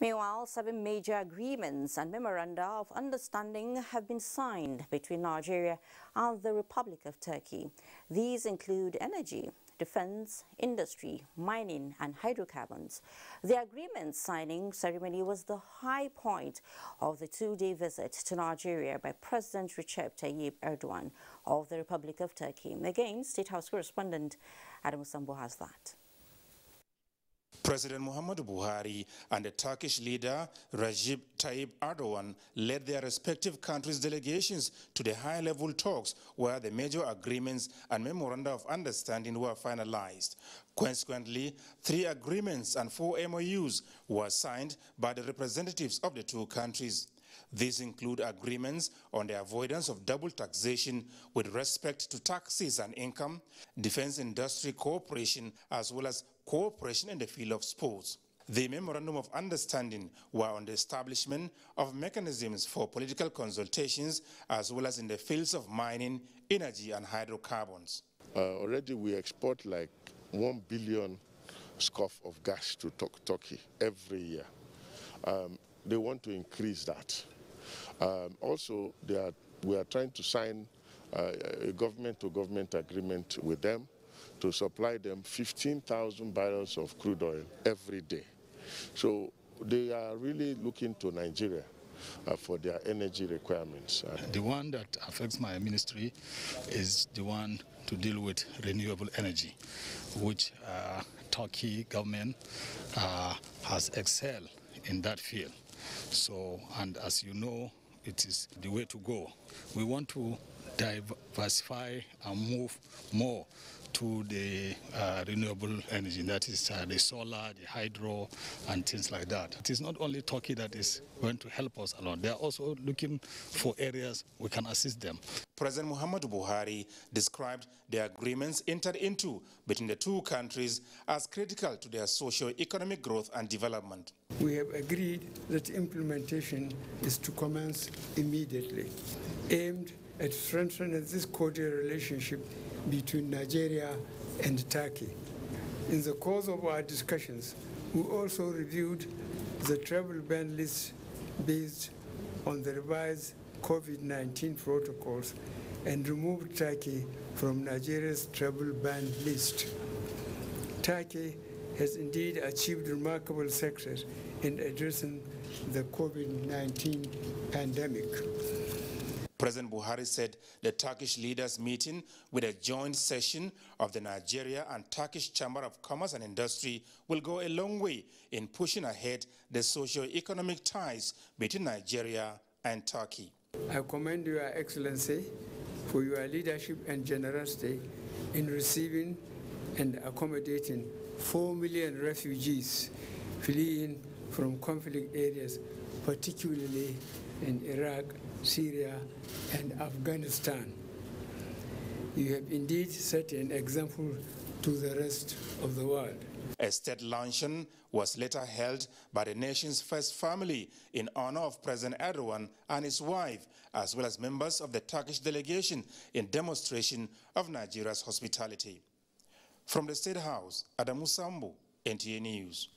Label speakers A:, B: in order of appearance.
A: Meanwhile, seven major agreements and memoranda of understanding have been signed between Nigeria and the Republic of Turkey. These include energy, defense, industry, mining and hydrocarbons. The agreement signing ceremony was the high point of the two-day visit to Nigeria by President Recep Tayyip Erdogan of the Republic of Turkey. Again, State House correspondent Adam Sambo has that.
B: President Muhammadu Buhari and the Turkish leader Recep Tayyip Erdogan led their respective countries' delegations to the high-level talks where the major agreements and memoranda of understanding were finalized. Consequently, three agreements and four MOUs were signed by the representatives of the two countries. These include agreements on the avoidance of double taxation with respect to taxes and income, defense industry cooperation, as well as cooperation in the field of sports. The Memorandum of Understanding were on the establishment of mechanisms for political consultations as well as in the fields of mining, energy and hydrocarbons.
C: Uh, already we export like 1 billion scoff of gas to Turkey every year. Um, they want to increase that. Um, also, are, we are trying to sign uh, a government-to-government -government agreement with them to supply them 15,000 barrels of crude oil every day. So they are really looking to Nigeria uh, for their energy requirements.
D: The one that affects my ministry is the one to deal with renewable energy, which uh, Turkey government uh, has excelled in that field. So, and as you know, it is the way to go. We want to diversify and move more to the uh, renewable energy, that is uh, the solar, the hydro, and things like that. It is not only Turkey that is going to help us along. They are also looking for areas we can assist them.
B: President Muhammadu Buhari described the agreements entered into between the two countries as critical to their socio-economic growth and development.
E: We have agreed that implementation is to commence immediately, aimed at strengthening this cordial relationship between Nigeria and Turkey. In the course of our discussions, we also reviewed the travel ban list based on the revised COVID-19 protocols and removed Turkey from Nigeria's travel ban list. Turkey has indeed achieved remarkable success in addressing the COVID-19 pandemic.
B: President Buhari said the Turkish leaders meeting with a joint session of the Nigeria and Turkish Chamber of Commerce and Industry will go a long way in pushing ahead the socio-economic ties between Nigeria and Turkey.
E: I commend Your Excellency for your leadership and generosity in receiving and accommodating 4 million refugees fleeing from conflict areas, particularly in Iraq, Syria, and Afghanistan. You have indeed set an example to the rest of the world.
B: A state luncheon was later held by the nation's first family in honor of President Erdogan and his wife, as well as members of the Turkish delegation in demonstration of Nigeria's hospitality. From the State House, Adamu Sambu, NTA News.